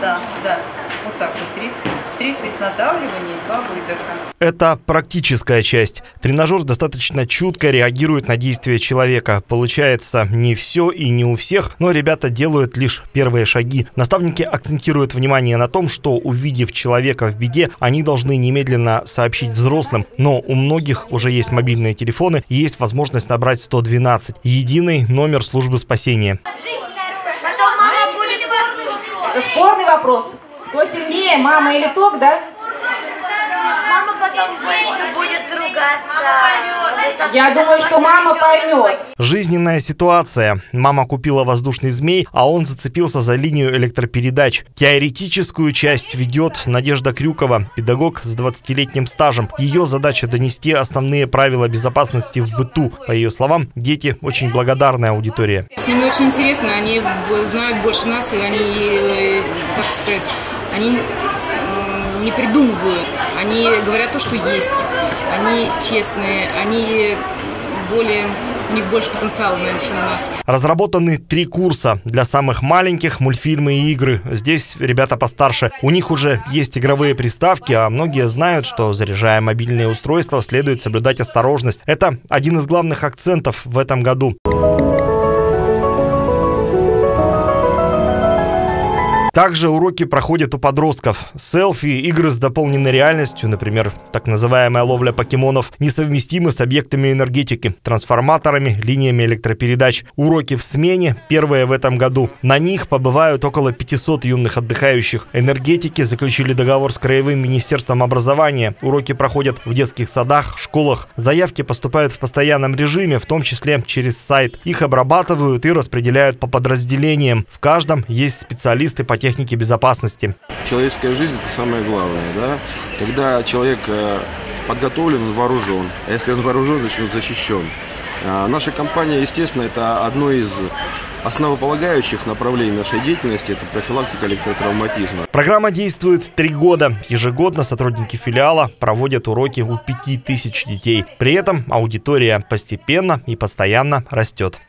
Да, да. Вот так вот 30, 30 надавливаний и 2 выдоха. Это практическая часть. Тренажер достаточно чутко реагирует на действия человека. Получается не все и не у всех, но ребята делают лишь первые шаги. Наставники акцентируют внимание на том, что увидев человека в беде, они должны немедленно сообщить взрослым. Но у многих уже есть мобильные телефоны и есть возможность набрать 112. Единый номер службы спасения. Это спорный вопрос. Кто сильнее, мама или ток, да? Мама потом больше будет ругаться. Я думаю, что мама поймет. Жизненная ситуация. Мама купила воздушный змей, а он зацепился за линию электропередач. Теоретическую часть ведет Надежда Крюкова, педагог с 20-летним стажем. Ее задача донести основные правила безопасности в быту. По ее словам, дети очень благодарная аудитория. С ними очень интересно, они знают больше нас, и они, э, как сказать, они не придумывают, они говорят то, что есть, они честные, они более, у них больше потенциала, наверное, чем у нас. Разработаны три курса для самых маленьких мультфильмы и игры. Здесь ребята постарше. У них уже есть игровые приставки, а многие знают, что заряжая мобильные устройства, следует соблюдать осторожность. Это один из главных акцентов в этом году. Также уроки проходят у подростков. Селфи, игры с дополненной реальностью, например, так называемая ловля покемонов, несовместимы с объектами энергетики, трансформаторами, линиями электропередач. Уроки в смене, первые в этом году. На них побывают около 500 юных отдыхающих. Энергетики заключили договор с Краевым министерством образования. Уроки проходят в детских садах, школах. Заявки поступают в постоянном режиме, в том числе через сайт. Их обрабатывают и распределяют по подразделениям. В каждом есть специалисты по технике безопасности. Человеческая жизнь – это самое главное, да? Когда человек э, подготовлен, он вооружен, а если он вооружен, значит он защищен. А Наша компания, естественно, это одно из основополагающих направлений нашей деятельности – это профилактика электротравматизма. Программа действует три года. Ежегодно сотрудники филиала проводят уроки у 5000 детей. При этом аудитория постепенно и постоянно растет.